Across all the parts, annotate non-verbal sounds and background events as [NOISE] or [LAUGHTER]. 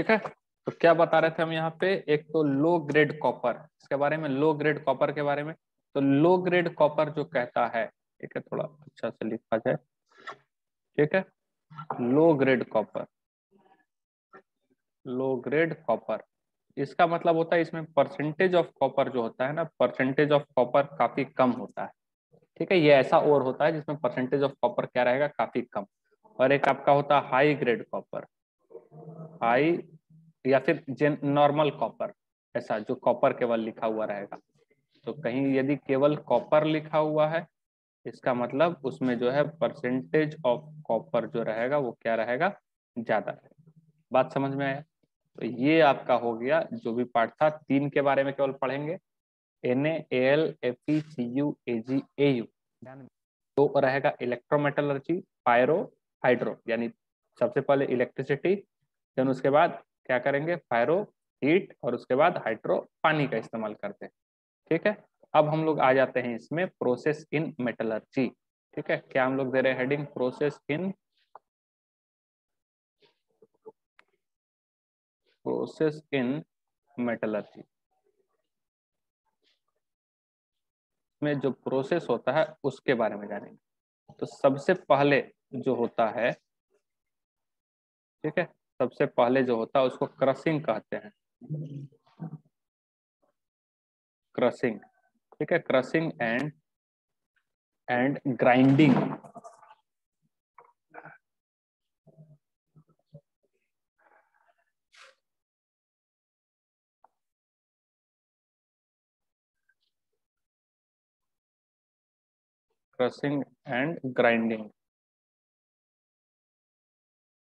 ठीक है? तो क्या बता रहे थे हम यहाँ पे? एक तो लो ग्रेड कॉपर इसके बारे में लो ग्रेड कॉपर के बारे में। तो लो ग्रेड कॉपर जो कहता है, ठीक है, थोड़ा अच्छा से लिखा जाए। ठीक है? Low grade copper low grade copper इसका मतलब होता है इसमें परसेंटेज ऑफ़ कॉपर जो होता है ना परसेंटेज ऑफ़ कॉपर काफ़ी कम होता है। ठीक है? ये ऐसा और होता है जिसमें परसेंटेज ऑफ़ कॉपर क्या रहेगा? काफ़ी कम। और एक आपका होता है हाई ग्रेड कॉपर हाई या फिर नॉर्मल कॉपर ऐसा जो कॉपर केवल लिखा हुआ रहेगा। तो कहीं यदि केवल कॉपर लिखा हुआ है, इसका मतलब उसमें जो है परसेंटेज ऑफ़ कॉपर जो रहेगा, वो क्या रहेगा? ज़्यादा रहेगा। बात समझ में आया? तो ये आपका हो गया जो भी पार्ट था, तीन के बारे में केवल पढ़ेंगे। N A L F C U A G A U तो रहेगा इलेक्ट्रोमेटलर्जी पायरो हाइड्रो यानी सबसे पहले इलेक्ट्रिसिटी देन उसके बाद क्या करेंगे? फायरो हीट और उसके बाद हाइड्रो पानी का इस्तेमाल करते हैं। ठीक है? अब हम लोग आ जाते हैं इसमें प्रोसेस इन मेटलर्जी ठीक है? क्या हम लोग दे रहे हैं heading process in process in metallurgy में जो प्रोसेस होता है, उसके बारे में जानेंगे। तो सबसे पहले जो होता है, ठीक है? सबसे पहले जो होता है उसको क्रसिंग कहते हैं। क्रसिंग ठीक है? Crushing and and grinding. Crushing and grinding.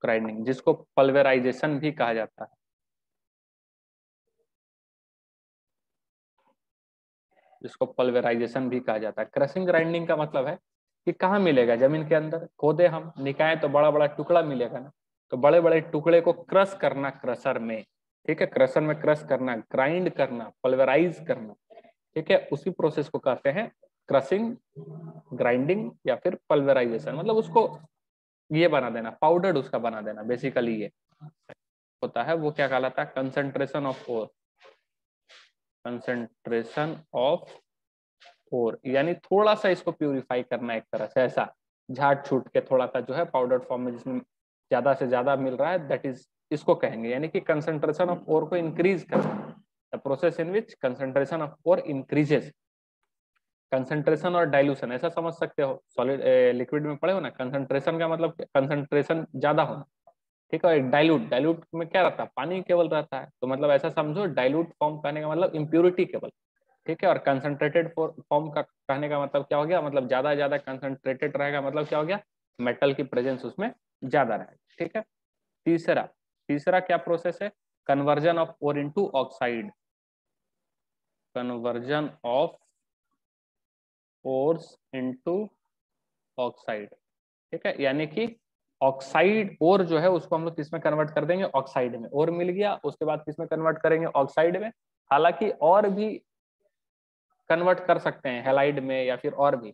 Grinding जिसको पल्वेराइजेशन भी कहा जाता है। जिसको पल्वेराइजेशन भी कहा जाता है। क्रशिंग ग्राइंडिंग का मतलब है कि कहाँ मिलेगा? ज़मीन के अंदर खोदे हम, निकाय तो बड़ा बड़ा टुकड़ा मिलेगा ना। तो बड़े बड़े टुकड़े को क्रश करना क्रशर में, ठीक है? क्रशर में क्रश करना ग्राइंड करना पल्वेराइज करना, ठीक है? उसी प्रोसेस को कहते हैं क्रशिंग ग्राइंडिंग या फिर पल्वेराइजेशन मतलब उसको ये बना देना पाउडर उसका बना देना बेसिकली ये। होता है, वो क्या कहलाता है? Concentration of ore concentration of ore यानी थोड़ा सा इसको प्यूरिफाई करना एक तरह से, ऐसा झाट छूट के थोड़ा सा जो है पाउडर फॉर्म में जिसमें ज़्यादा से ज़्यादा मिल रहा है दैट इज़ इसको कहेंगे। यानी कि कंसेंट्रेशन ऑफ़ ओर को इंक्रीज करना। The process in which concentration of ore increases concentration और डाइल्यूशन ऐसा समझ सकते हो? सॉलिड लिक्विड में पड़े हो ना? कंसंट्रेशन का मतलब कंसंट्रेशन ज़्यादा होना। ठीक है? डाइल्यूट डाइल्यूट में क्या रहता? है पानी केवल रहता है। तो मतलब ऐसा समझो डाइल्यूट फॉर्म कहने का मतलब इम्प्योरिटी केवल। ठीक है? और कंसंट्रेटेड फॉर्म का कहने का मतलब क्या हो गया? मतलब ज़्यादा ज़्यादा कंसंट्रेटेड रहेगा मतलब क्या हो गया? मेटल की प्रेजेंस उसमें ज़्यादा रहेगा। ठीक है? तीसरा तीसरा क्या प्रोसेस है? Conversion of ore into oxide conversion of ores into oxide ठीक है? यानी कि ऑक्साइड और जो है, उसको हम लोग किसमें कन्वर्ट कर देंगे? ऑक्साइड में। और मिल गया, उसके बाद किसमें कन्वर्ट करेंगे? ऑक्साइड में। हालाँकि और भी कन्वर्ट कर सकते हैं हेलाइड में या फिर और भी।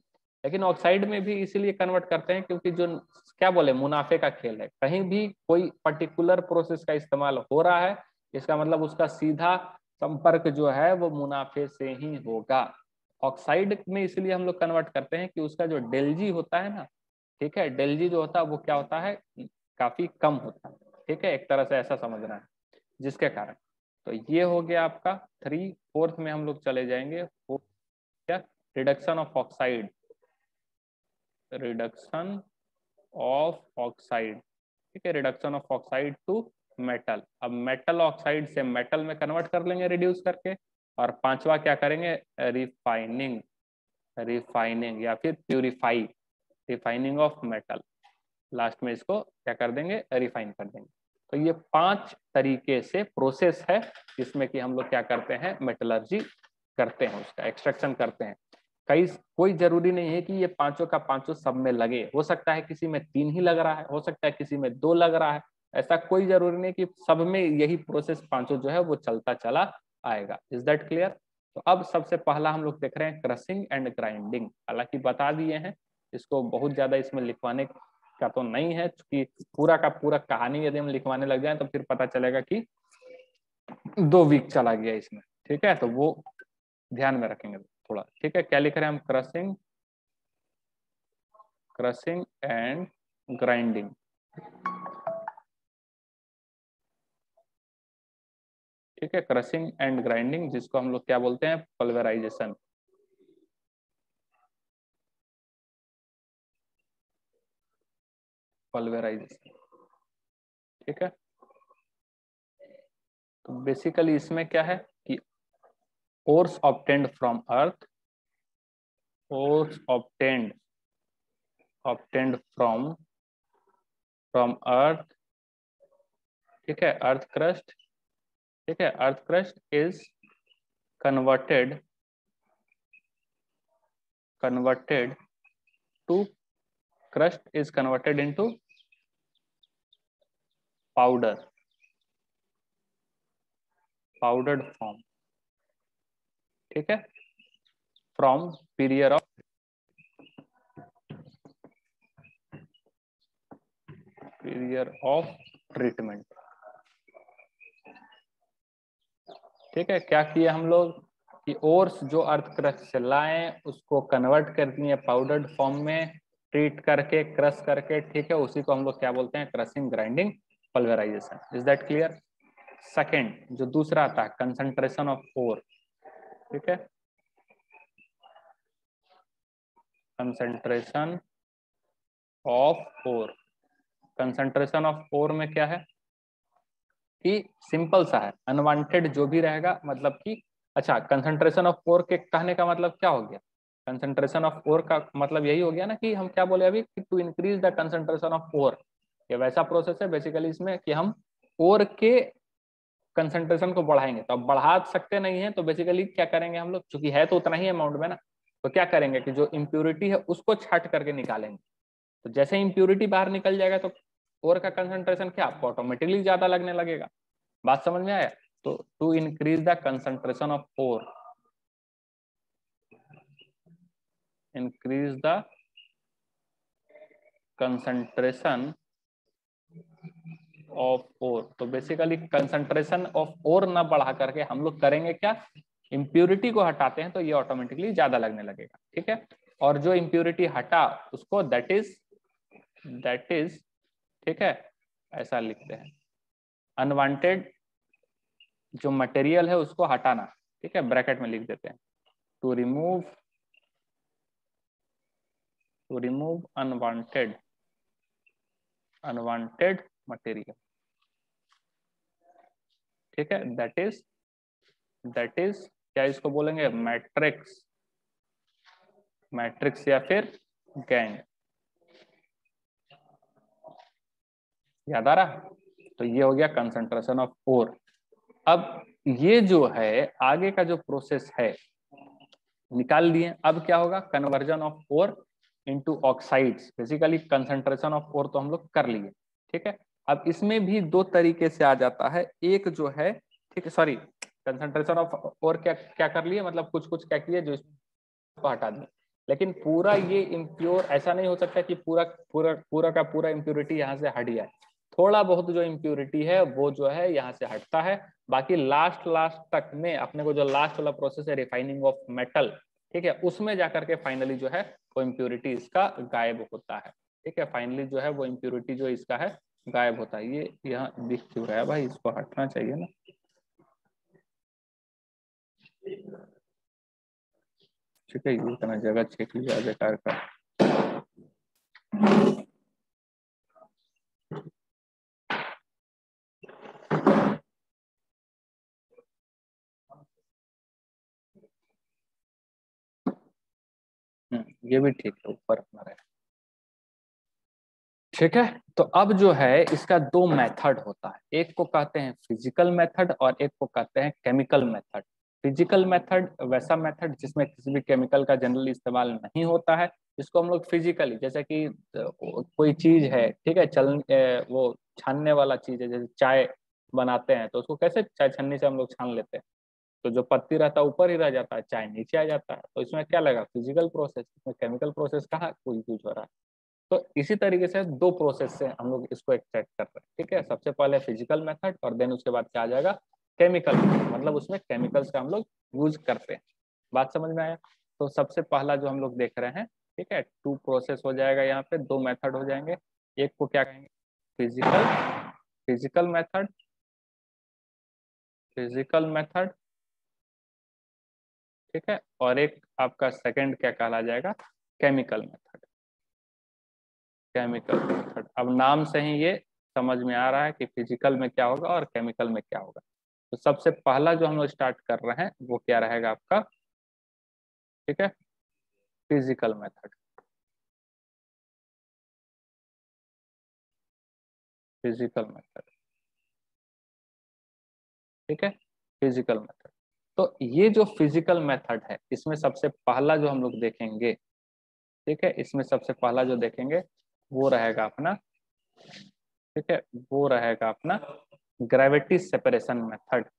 लेकिन ऑक्साइड में भी इसीलिए कन्वर्ट करते हैं क्योंकि जो, क्या बोले, मुनाफे का खेल है। कहीं भी कोई पर्टिकुलर प्रोसेस का इस्तेमाल हो रहा है, इसका मतलब उसका सीधा संपर्क जो है, वो मुनाफे से ही होगा। ऑक्साइड में इसलिए हम लोग कन्वर्ट करते हैं कि उसका जो डेलजी होता है ना, ठीक है? डेलजी जो होता है, वो क्या होता है? काफ़ी कम होता है, ठीक है? एक तरह से ऐसा समझना है, जिसके कारण। तो ये हो गया आपका थ्री फोर्थ में हम लोग चले जाएँगे। Reduction of oxide reduction of oxide ठीक है? Reduction of oxide to metal अब मेटल ऑक्साइड से मेटल में कन्वर्ट कर लेंगे रिड्यूस करके। और पांचवा क्या करेंगे? रिफाइनिंग रिफाइनिंग या फिर purify refining of metal last में इसको क्या कर देंगे? रिफाइन कर देंगे। तो ये पाँच तरीके से प्रोसेस है, जिसमें कि हम लोग क्या करते हैं? मेटलर्जी करते हैं उसका एक्सट्रैक्शन करते हैं। कई, कोई ज़रूरी नहीं है कि ये पाँचों का पाँचों सब में लगे। हो सकता है किसी में तीन ही लग रहा है, हो सकता है किसी में दो लग रहा है। ऐसा कोई ज़रूरी नहीं कि सब में यही प्रोसेस पाँचों जो है वो चलता चला आएगा। इज़ दैट क्लियर तो अब सबसे पहला हम लोग देख रहे हैं क्रसिंग एंड ग्राइंडिंग हालाँकि बता दिए हैं, इसको बहुत ज़्यादा इसमें लिखवाने का तो नहीं है क्योंकि पूरा का पूरा कहानी यदि हम लिखवाने लग जाए तो फिर पता चलेगा कि दो वीक चला गया इसमें, ठीक है? तो वो ध्यान में रखेंगे थोड़ा, ठीक है? क्या लिख रहे हैं हम? क्रसिंग क्रसिंग एंड ग्राइंडिंग ठीक है क्रसिंग एंड ग्राइंडिंग जिसको हम लोग क्या बोलते हैं? पल्वेराइजेशन पल्वेराइजेशन ठीक है? तो बेसिकली इसमें क्या है कि ores obtained from earth ores obtained obtained from from earth ठीक है? अर्थ क्रस्ट ठीक है earth crust is converted converted to crust is converted into powder powdered form ठीक है from prior of prior of treatment ठीक है, क्या किया हम लोग कि ओर्स जो अर्थ क्रश से लाए, उसको कन्वर्ट कर दिए पाउडर्ड फॉर्म में ट्रीट करके क्रश करके, ठीक है, उसी को हम लोग क्या बोलते हैं crushing grinding pulverisation is that clear second जो दूसरा आता है कंसंट्रेशन ऑफ़ ओर ठीक है? Concentration of ore concentration of ore में क्या है? कि सिंपल सा है अनवांटेड जो भी रहेगा मतलब कि अच्छा कंसंट्रेशन ऑफ़ ओर के कहने का मतलब क्या हो गया? कंसंट्रेशन ऑफ़ ओर का मतलब यही हो गया ना कि हम क्या बोले अभी to increase the concentration of ore ये वैसा प्रोसेस है बेसिकली इसमें कि हम ओर के कंसंट्रेशन को बढ़ाएँगे। तो अब बढ़ा सकते नहीं है तो बेसिकली क्या करेंगे हम लोग? चूँकि है तो उतना ही अमाउंट में ना तो क्या करेंगे कि जो इम्प्योरिटी है उसको छट करके निकालेंगे। तो जैसे इम्प्योरिटी बाहर निकल जाएगा तो ओर का कंसंट्रेशन क्या? आपको ऑटोमेटिकली ज़्यादा लगने लगेगा। बात समझ में आया? तो to increase the concentration of ore increase the concentration of ore तो बेसिकली कंसंट्रेशन ऑफ़ ओर ना बढ़ा करके हम लोग करेंगे क्या? इम्प्योरिटी को हटाते हैं तो ये ऑटोमेटिकली ज़्यादा लगने लगेगा। ठीक है? और जो इम्प्योरिटी हटा, उसको दैट इज़ दैट इज़ ठीक है? ऐसा लिखते हैं। अनवांटेड जो मटेरियल है उसको हटाना, ठीक है? ब्रैकेट में लिख देते हैं। To remove to remove unwanted unwanted material ठीक है? दैट इज़ दैट इज़ क्या इसको बोलेंगे? मैट्रिक्स मैट्रिक्स या फिर गैंग याद आ रहा? तो ये हो गया कंसंट्रेशन ऑफ़ ओर अब ये जो है, आगे का जो प्रोसेस है, निकाल दिए। अब क्या होगा? Conversion of ore into oxides basically concentration of ore तो हम लोग कर लिए। ठीक है? अब इसमें भी दो तरीके से आ जाता है। एक जो है, ठीक है सॉरी कंसंट्रेशन ऑफ़ ओर क्या क्या कर लिए? मतलब कुछ कुछ क्या किए जो इसको हटा दिए। लेकिन पूरा ये इम्प्योर ऐसा नहीं हो सकता कि पूरा पूरा पूरा का पूरा इम्प्योरिटी यहाँ से हट जाए थोड़ा बहुत जो इम्प्योरिटी है, वो जो है यहाँ से हटता है। बाकी लास्ट लास्ट तक में अपने को जो लास्ट वाला प्रोसेस है रिफाइनिंग ऑफ़ मेटल ठीक है, उसमें जाकर के फाइनली जो है, वो इम्प्योरिटी इसका गायब होता है। ठीक है फाइनली जो है, वो इम्प्योरिटी जो इसका है, गायब होता है। ये यहाँ दिख क्यों रहा है भाई? इसको हटना चाहिए ना। ठीक है, ये इतना जगह चेक लिया, बेकार का। ये भी ठीक है, ऊपर अपना रहे। ठीक है तो अब जो है, इसका दो मेथड होता है। एक को कहते हैं फ़िज़िकल मेथड और एक को कहते हैं केमिकल मेथड। फ़िज़िकल मेथड वैसा मेथड जिसमें किसी भी केमिकल का जनरली इस्तेमाल नहीं होता है, इसको हम लोग फिजिकली, जैसे कि कोई चीज़ है, ठीक है, चल वो छानने वाला चीज़ है, जैसे चाय बनाते हैं तो उसको कैसे चाय छन्नी से हम लोग छान लेते हैं? तो जो पत्ती रहता है, ऊपर ही रह जाता है चाय नीचे आ जाता है। तो इसमें क्या लगा? फ़िज़िकल प्रोसेस इसमें केमिकल प्रोसेस कहाँ कोई यूज़ हो रहा है? तो इसी तरीके से दो प्रोसेस से हम लोग इसको एक्सट्रैक्ट कर रहे हैं, ठीक है? सबसे पहले फ़िज़िकल मेथड और देन उसके बाद क्या आ जाएगा? केमिकल मतलब उसमें केमिकल्स का हम लोग यूज़ करते हैं। बात समझ में आया? तो सबसे पहला जो हम लोग देख रहे हैं, ठीक है? टू प्रोसेस हो जाएगा यहाँ पे, दो मेथड हो जाएँगे। एक को क्या कहेंगे? Physical physical method physical method ठीक है? और एक आपका सेकंड क्या कहला जाएगा? केमिकल मेथड केमिकल मेथड अब नाम से ही ये समझ में आ रहा है कि फ़िज़िकल में क्या होगा और केमिकल में क्या होगा। तो सबसे पहला जो हम लोग स्टार्ट कर रहे हैं, वो क्या रहेगा आपका? ठीक है? फ़िज़िकल मेथड फ़िज़िकल मेथड ठीक है? फ़िज़िकल मेथड तो ये जो फ़िज़िकल मेथड है, इसमें सबसे पहला जो हम लोग देखेंगे, ठीक है, इसमें सबसे पहला जो देखेंगे, वो रहेगा अपना, ठीक है, वो रहेगा अपना gravity separation method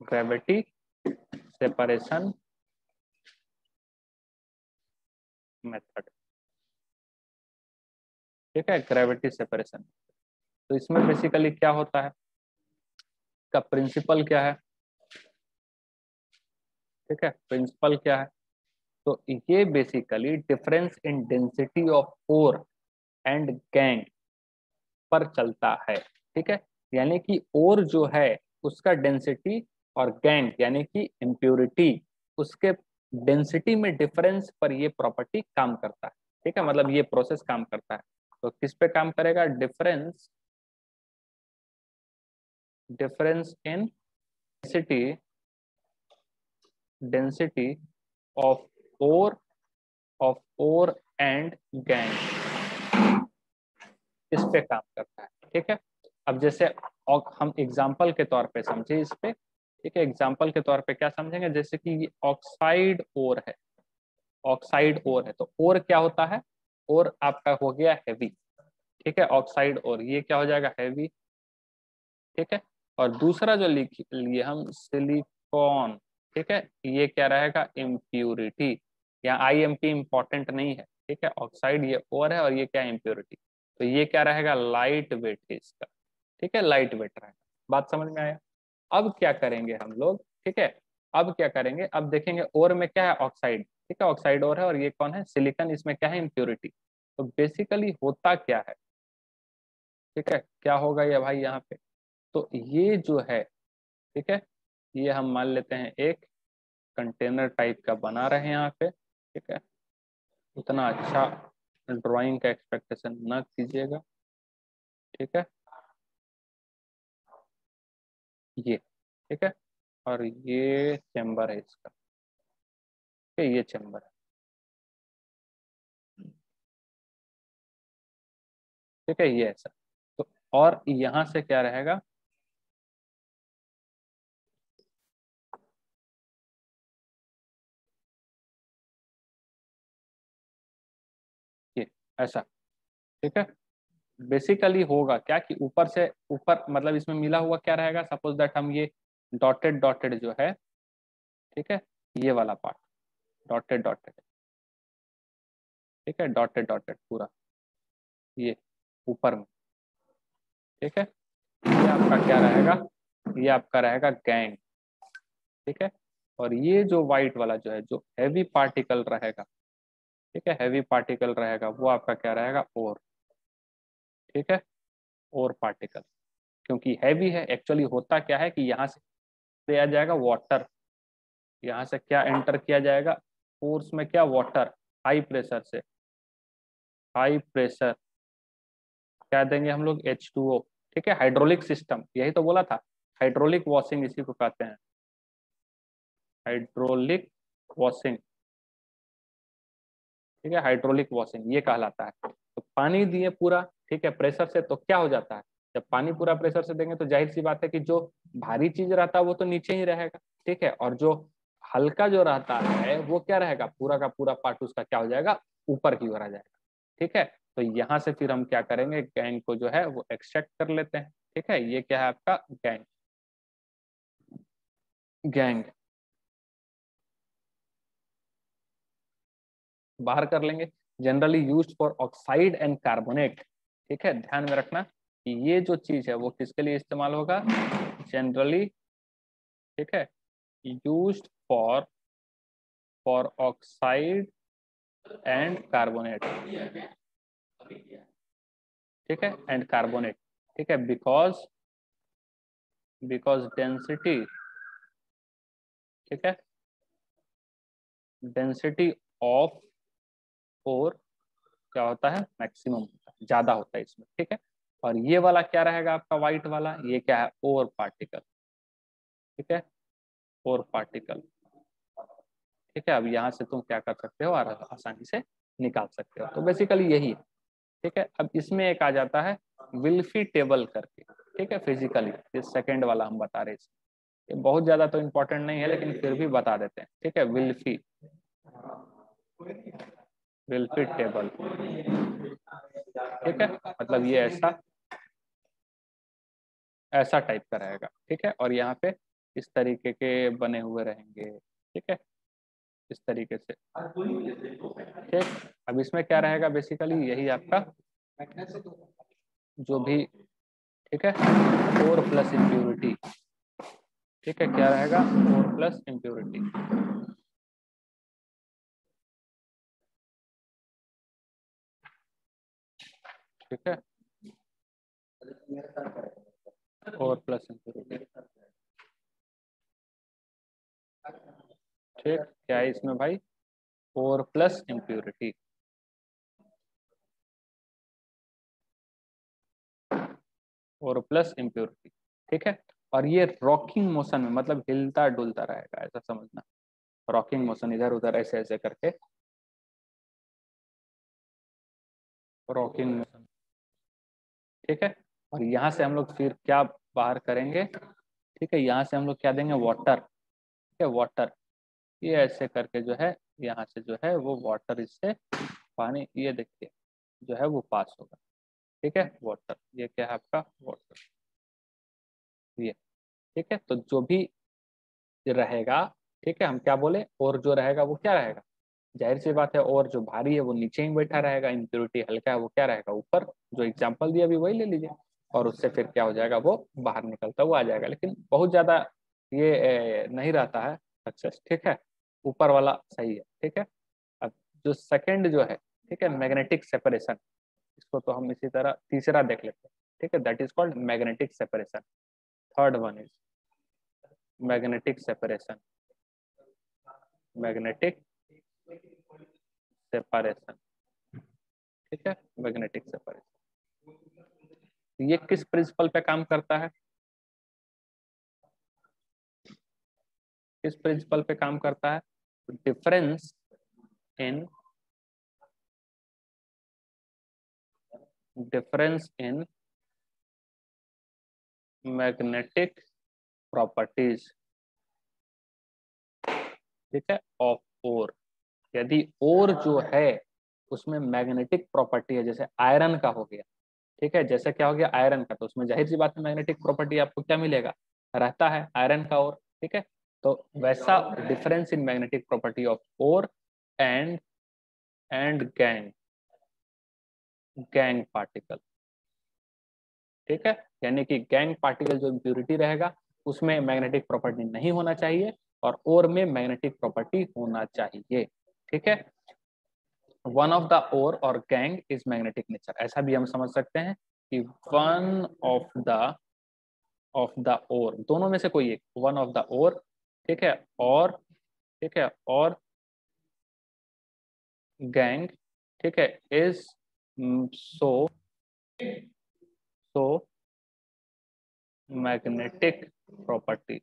gravity separation method ठीक है ग्रेविटी सेपरेशन तो इसमें बेसिकली क्या होता है? का प्रिंसिपल क्या है? ठीक है प्रिंसिपल क्या है? तो ये basically difference in density of ore and gangue पर चलता है। ठीक है, यानी कि ओर जो है, उसका डेंसिटी और गैंग यानी कि इम्प्योरिटी उसके डेंसिटी में डिफरेंस पर ये प्रॉपर्टी काम करता है। ठीक है मतलब ये प्रोसेस काम करता है। तो किस पे काम करेगा? Difference difference in density density of ore of ore and gangue इस पे काम करता है, ठीक है? अब जैसे हम एग्ज़ाम्पल के तौर पे समझे इस पे, ठीक है? एग्ज़ाम्पल के तौर पे क्या समझेंगे? जैसे कि ये ऑक्साइड ओर है ऑक्साइड ओर है तो ओर क्या होता है? ओर आपका हो गया हैवी ठीक है? ऑक्साइड और ये क्या हो जाएगा? हैवी ठीक है? और दूसरा जो लिए हम सिलिकॉन, ठीक है? ये क्या रहेगा? इम्प्यूरिटी यहाँ आई एम पी इम्पोर्टेंट नहीं है, ठीक है? ऑक्साइड ये और है और ये क्या इम्प्योरिटी तो ये क्या रहेगा? लाइट वेट है इसका, ठीक है? लाइट वेट रहेगा। बात समझ में आया? अब क्या करेंगे हम लोग, ठीक है? अब क्या करेंगे? अब देखेंगे और में क्या है? ऑक्साइड ठीक है? ऑक्साइड और है और ये कौन है? सिलिकन इसमें क्या है? इम्प्योरिटी तो बेसिकली होता क्या है? ठीक है? क्या होगा ये भाई यहाँ पे? तो ये जो है, ठीक है, ये हम मान लेते हैं एक कंटेनर टाइप का बना रहे हैं यहाँ पे, ठीक है। उतना अच्छा ड्राइंग का एक्सपेक्टेशन न कीजिएगा, ठीक है। ये, ठीक है, और ये चैम्बर है इसका, ठीक है, ये चैम्बर है। ठीक है, ये ऐसा। तो और यहाँ से क्या रहेगा? ऐसा, ठीक है? बेसिकली होगा क्या कि ऊपर से ऊपर मतलब इसमें मिला हुआ क्या रहेगा? सपोज़ दैट हम ये डॉटेड डॉटेड जो है, ठीक है? ये वाला पार्ट डॉटेड डॉटेड ठीक है? डॉटेड डॉटेड पूरा, ये ऊपर में, ठीक है? ये आपका क्या रहेगा? ये आपका रहेगा गैंग ठीक है? और ये जो व्हाइट वाला जो है, जो हैवी पार्टिकल रहेगा ठीक है हैवी पार्टिकल रहेगा, वो आपका क्या रहेगा? और ठीक है? और पार्टिकल क्योंकि हैवी है एक्चुअली होता क्या है कि यहाँ से दिया जाएगा वाटर यहाँ से क्या एंटर किया जाएगा? फोर्स में क्या? वाटर हाई प्रेशर से. हाई प्रेशर क्या देंगे हम लोग? एच टू ओ ठीक है? हाइड्रोलिक सिस्टम यही तो बोला था. हाइड्रोलिक वॉशिंग इसी को कहते हैं. हाइड्रोलिक वॉशिंग ठीक है हाइड्रोलिक वॉशिंग ये कहलाता है। तो पानी दिए पूरा, ठीक है प्रेशर से तो क्या हो जाता है? जब पानी पूरा प्रेशर से देंगे तो ज़ाहिर सी बात है कि जो भारी चीज़ रहता है वो तो नीचे ही रहेगा, ठीक है? और जो हल्का जो रहता है वो क्या रहेगा? पूरा का पूरा पार्ट उसका क्या हो जाएगा? ऊपर की ओर आ जाएगा, ठीक है? तो यहाँ से फिर हम क्या करेंगे? गैंग को जो है वो एक्सट्रैक्ट कर लेते हैं, ठीक है? ये क्या है आपका? गैंग गैंग बाहर कर लेंगे। Generally use for oxide and carbonate ठीक है? ध्यान में रखना कि ये जो चीज़ है, वो किसके लिए इस्तेमाल होगा? जनरली ठीक है? Use for for oxide and carbonate ठीक है? एंड कार्बोनेट ठीक है? बिकॉज़ बिकॉज़ डेंसिटी ठीक है? डेंसिटी ऑफ़ और क्या होता है? मैक्सिमम होता है ज़्यादा होता है इसमें, ठीक है? और ये वाला क्या रहेगा आपका व्हाइट वाला? ये क्या है? और पार्टिकल ठीक है? और पार्टिकल ठीक है? अब यहाँ से तुम क्या कर सकते हो? और आसानी से निकाल सकते हो। तो बेसिकली यही है, ठीक है? अब इसमें एक आ जाता है विल्फी टेबल करके, ठीक है? फिजिकली ये सेकेंड वाला हम बता रहे ये बहुत ज़्यादा तो इम्पोर्टेंट नहीं है, लेकिन फिर भी बता देते हैं, ठीक है? विल्फी विल्फी टेबल ठीक है? मतलब ये ऐसा ऐसा टाइप का रहेगा। ठीक है? और यहाँ पे इस तरीके के बने हुए रहेंगे। ठीक है? इस तरीके से। ठीक? अब इसमें क्या रहेगा बेसिकली यही आपका जो भी, ठीक है? फोर प्लस इम्प्योरिटी ठीक है? क्या रहेगा? फोर प्लस इम्प्योरिटी ठीक [LAUGHS] है और प्लस ठीक, क्या है इसमें भाई? फोर प्लस इम्प्योरिटी और प्लस इम्प्योरिटी ठीक है? और ये रॉकिंग मोशन में मतलब हिलता डुलता रहेगा, ऐसा समझना। रॉकिंग मोशन इधर उधर, ऐसे ऐसे करके। रॉकिंग ठीक है? और यहाँ से हम लोग फिर क्या बाहर करेंगे? ठीक है, यहाँ से हम लोग क्या देंगे? वाटर ठीक है वाटर ये ऐसे करके जो है, यहाँ से जो है, वो वाटर इससे पानी, ये देखिए, जो है वो पास होगा। ठीक है वाटर ये क्या है आपका? वाटर ये, ठीक है? तो जो भी रहेगा, ठीक है, हम क्या बोले? और जो रहेगा, वो क्या रहेगा? ज़ाहिर सी बात है, और जो भारी है वो नीचे ही बैठा रहेगा इम्प्योरिटी हल्का है वो क्या रहेगा? ऊपर, जो एग्ज़ाम्पल दिया अभी वही ले लीजिए, और उससे फिर क्या हो जाएगा, वो बाहर निकलता हुआ आ जाएगा। लेकिन बहुत ज़्यादा ये नहीं रहता है सक्सेस ठीक है? ऊपर वाला सही है, ठीक है? अब जो सेकंड जो है, ठीक है मैग्नेटिक सेपरेशन इसको तो हम इसी तरह तीसरा देख लेते हैं, ठीक है? That is called magnetic separation third one is magnetic separation magnetic separation. ठीक है? Magnetic separation. ये किस प्रिंसिपल पे काम करता है? किस प्रिंसिपल पे काम करता है? Difference in difference in magnetic properties ठीक है? ऑफ़ ओर यदि ओर जो है, उसमें मैग्नेटिक प्रॉपर्टी है, जैसे आयरन का हो गया, ठीक है? जैसे क्या हो गया? आयरन का तो उसमें ज़ाहिर सी बात है मैग्नेटिक प्रॉपर्टी आपको क्या मिलेगा? रहता है आयरन का ओर, ठीक है? तो वैसा difference in magnetic property of ore and and gangue gangue particle ठीक है? यानी कि गैंग पार्टिकल जो इम्प्यूरिटी रहेगा, उसमें मैग्नेटिक प्रॉपर्टी नहीं होना चाहिए और ओर में मैग्नेटिक प्रॉपर्टी होना चाहिए। ठीक है? वन ऑफ़ द ओर और गैंग इज़ मैग्नेटिक नेचर ऐसा भी हम समझ सकते हैं कि one of the of the ore दोनों में से कोई एक वन ऑफ़ द ओर ठीक है? और, ठीक है? और गैंग ठीक है? Is so so magnetic property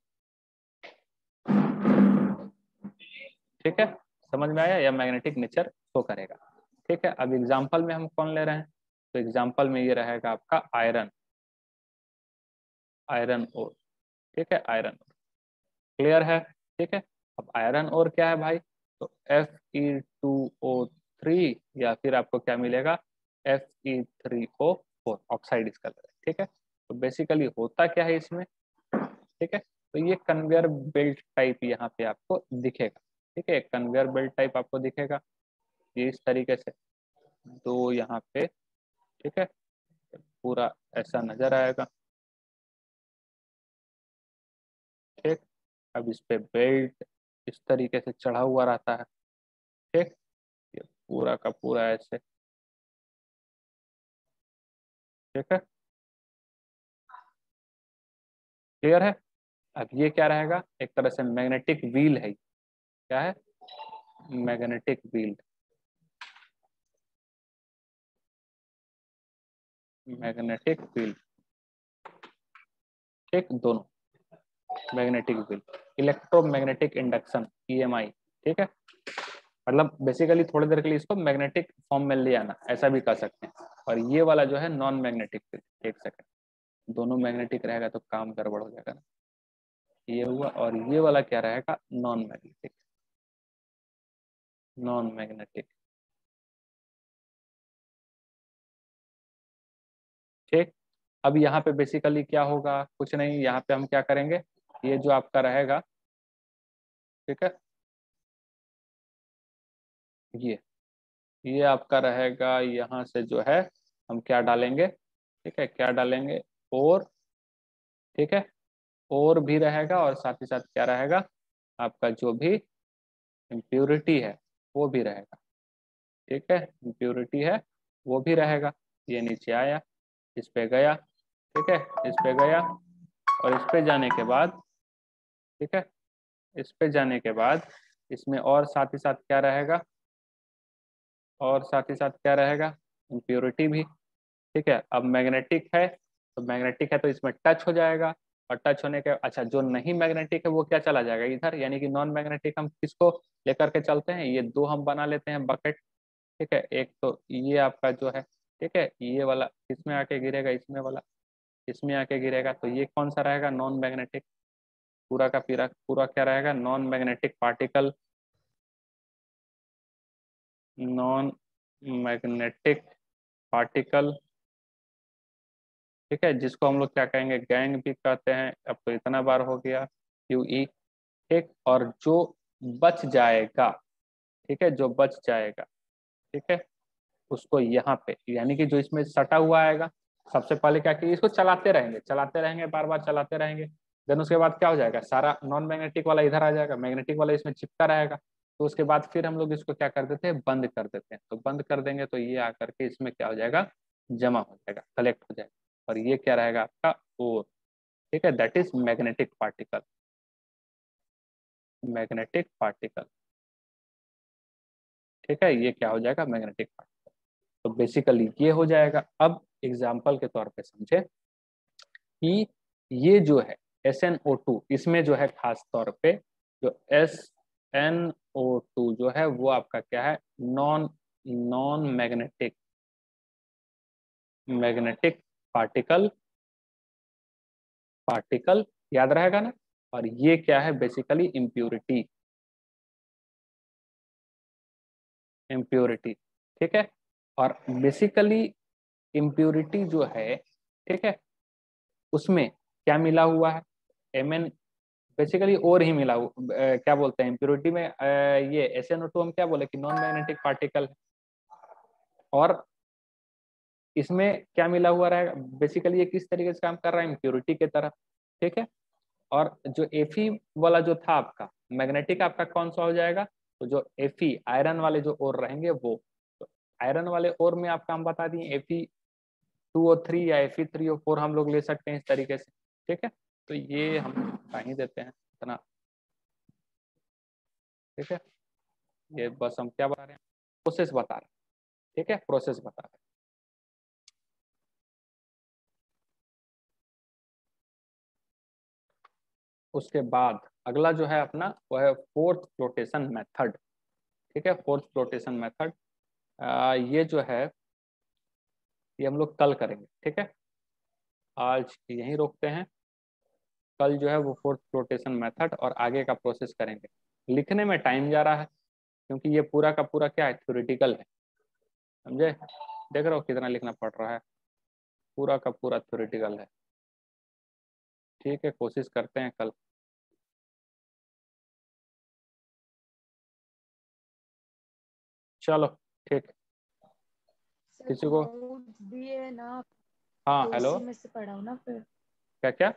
ठीक है? समझ में आया? या मैग्नेटिक नेचर शो करेगा। ठीक है? अब एग्जांपल में हम कौन ले रहे हैं? तो एग्जांपल में ये रहेगा आपका आयरन आयरन ओर ठीक है? आयरन ओर क्लियर है? ठीक है? अब आयरन ओर क्या है भाई? तो F E two O three या फिर आपको क्या मिलेगा? F E three O four oxide इसका ठीक है? तो बेसिकली होता क्या है इसमें? ठीक है? तो ये कन्वेयर बेल्ट टाइप यहाँ पे आपको दिखेगा। ठीक है कन्वेयर बेल्ट टाइप आपको दिखेगा ये इस तरीके से। दो यहाँ पे, ठीक है, पूरा ऐसा नज़र आएगा। ठीक, अब इस पे बेल्ट इस तरीके से चढ़ा हुआ रहता है। ठीक, ये पूरा का पूरा ऐसे। ठीक है। क्लियर है? अब ये क्या रहेगा? एक तरह से मैग्नेटिक व्हील है क्या है? मैग्नेटिक फ़ील्ड मैग्नेटिक फ़ील्ड ठीक, दोनों। Magnetic wheel electromagnetic induction EMI ठीक है? मतलब बेसिकली थोड़ी देर के लिए इसको मैग्नेटिक फॉर्म में ले आना। ऐसा भी कर सकते हैं। और ये वाला जो है नॉन मैग्नेटिक फ़ील्ड एक सेकेंड दोनों मैग्नेटिक रहेगा तो काम गड़बड़ हो जाएगा ना। ये हुआ और ये वाला क्या रहेगा? Non magnetic non magnetic. ठीक? अब यहाँ पे बेसिकली क्या होगा? कुछ नहीं, यहाँ पे हम क्या करेंगे? ये जो आपका रहेगा, ठीक है? ये ये आपका रहेगा, यहाँ से जो है, हम क्या डालेंगे? ठीक है, क्या डालेंगे? और, ठीक है? और भी रहेगा और साथ ही साथ क्या रहेगा? आपका जो भी इम्प्योरिटी है वो भी रहेगा। ठीक है? इम्प्योरिटी है, वो भी रहेगा। ये नीचे आया, इस पे गया, ठीक है? इस पे गया और इस पे जाने के बाद, ठीक है? इस पे जाने के बाद इसमें और साथ ही साथ क्या रहेगा? और साथ ही साथ क्या रहेगा? इम्प्योरिटी भी, ठीक है? अब मैग्नेटिक है तो मैग्नेटिक है तो इसमें टच हो जाएगा। और टच होने के अच्छा जो नहीं मैग्नेटिक है, वो क्या चला जाएगा? इधर, यानी कि नॉन मैग्नेटिक हम किसको लेकर के चलते हैं? ये दो हम बना लेते हैं बकेट ठीक है? एक तो ये आपका जो है, ठीक है? ये वाला, इसमें आके गिरेगा, इसमें वाला, इसमें आके गिरेगा तो ये कौन सा रहेगा? नॉन मैग्नेटिक पूरा का पूरा पूरा क्या रहेगा? Non magnetic particle non magnetic particle ठीक है, जिसको हम लोग क्या कहेंगे गैंग भी कहते हैं। अब तो इतना बार हो गया यू ई ठीक और जो बच जाएगा, ठीक है, जो बच जाएगा, ठीक है, उसको यहाँ पे, यानी कि जो इसमें सटा हुआ आएगा, सबसे पहले क्या कि इसको चलाते रहेंगे चलाते रहेंगे बार बार चलाते रहेंगे। देन उसके बाद क्या हो जाएगा, सारा नॉन मैग्नेटिक वाला इधर आ जाएगा मैग्नेटिक वाला इसमें चिपका रहेगा तो उसके बाद फिर हम लोग इसको क्या कर देते हैं, बंद कर देते हैं। तो बंद कर देंगे तो ये आकर के इसमें क्या हो जाएगा, जमा हो जाएगा कलेक्ट हो जाएगा। और ये क्या रहेगा आपका? ओर ठीक है that is magnetic particle magnetic particle ठीक है, ये क्या हो जाएगा? मैग्नेटिक पार्टिकल तो बेसिकली ये हो जाएगा। अब एग्ज़ाम्पल के तौर पे समझे कि ये जो है SnO2 इसमें जो है खास तौर पे जो SnO2 जो है, वो आपका क्या है? Non non magnetic magnetic particle particle याद रहेगा ना? और ये क्या है बेसिकली इम्प्योरिटी इम्प्योरिटी ठीक है? और बेसिकली इम्प्योरिटी जो है ठीक है? उसमें क्या मिला हुआ है? एम एन बेसिकली और ही मिला हुआ आ, क्या बोलते हैं? इम्प्योरिटी में आ, ये एस एन हम क्या बोले कि नॉन मैग्नेटिक पार्टिकल है। और इसमें क्या मिला हुआ रहेगा? बेसिकली ये किस तरीके से काम कर रहा है? इम्प्योरिटी की तरह। ठीक है? और जो एफी वाला जो था आपका मैग्नेटिक आपका कौन सा हो जाएगा? तो जो एफी आयरन वाले जो और रहेंगे वो। तो आयरन वाले और में आपका हम बता दिए एफी टू और थ्री या एफी थ्री और फोर हम लोग ले सकते हैं इस तरीके से। ठीक है? तो ये हम बता ही देते हैं, इतना। ठीक है? ये बस हम क्या बता रहे हैं? प्रोसेस बता रहे हैं। ठीक है? प्रोसेस बता रहे हैं। उसके बाद अगला जो है अपना, वो है फोर्थ फ्लोटेशन मेथड ठीक है? फोर्थ फ्लोटेशन मेथड ये जो है, ये हम लोग कल करेंगे। ठीक है? आज यहीं रोकते हैं। कल जो है वो फोर्थ फ्लोटेशन मेथड और आगे का प्रोसेस करेंगे। लिखने में टाइम जा रहा है, क्योंकि ये पूरा का पूरा क्या है? थ्योरेटिकल है। समझे? देख रहे हो कितना लिखना पड़ रहा है। पूरा का पूरा थ्योरेटिकल है। ठीक है? कोशिश करते हैं कल। चलो ठीक। किसी को? दिए ना हाँ तो हेलो में से पढ़ाओ ना फिर। क्या क्या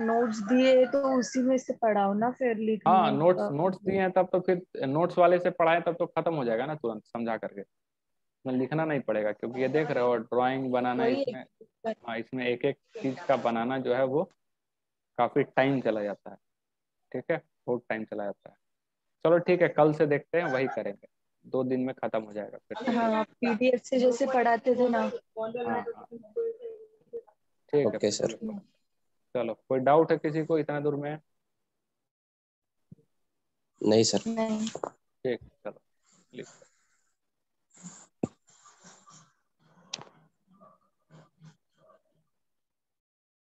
नोट्स दिए तो उसी में से पढ़ाओ ना फिर लिखने हाँ नोट्स नोट्स दिए हैं तब तो फिर नोट्स वाले से पढ़ाए तब तो खत्म हो जाएगा ना तुरंत समझा करके। इसमें लिखना नहीं पड़ेगा क्योंकि ये देख रहे हो ड्राइंग बनाना इसमें हाँ इसमें एक एक चीज़ का बनाना जो है वो काफ़ी टाइम चला जाता है। ठीक है? बहुत टाइम चला जाता है। चलो ठीक है कल से देखते हैं वही करेंगे। दो दिन में खत्म हो जाएगा फिर। हाँ पीडीएफ से जैसे पढ़ाते थे ना। हाँ हाँ। ठीक है सर। चलो कोई डाउट है किसी को इतना दूर में? नहीं सर। नहीं। ठीक चलो लिखो